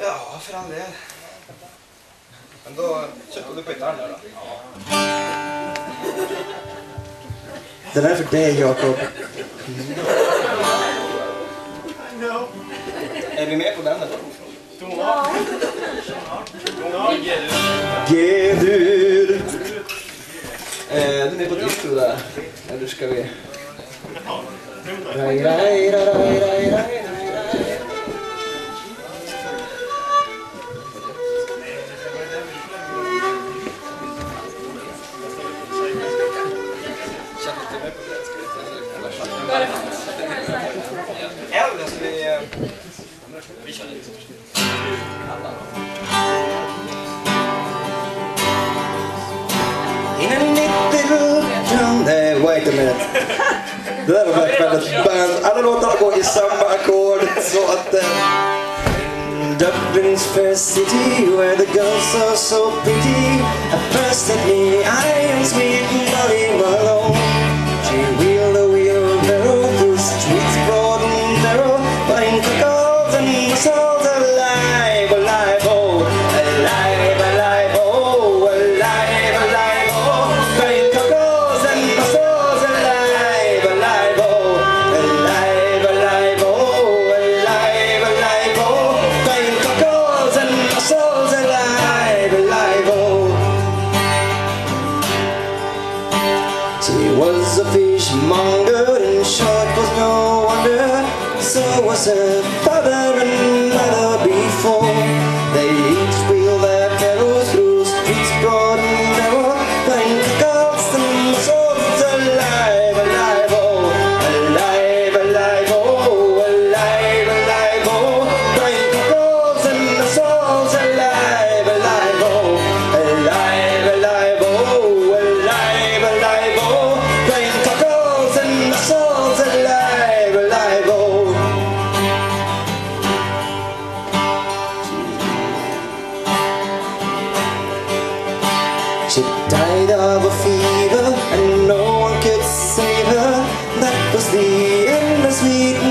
Ja, för all del. Men då köpte du på gitarren där då? Den är för dig, Jakob. No. Är vi med på den eller? Ja. G-dur. Eh, är du med på ditt intro? Eller ska vi... wait a minute. Det där var verkligen ett band. Alla låtarna går i samma ackord. Så att... Dublin's fair city where the girls are so pretty. At first at I irons me myself She died of a fever and no one could save her. That was the end of sweetness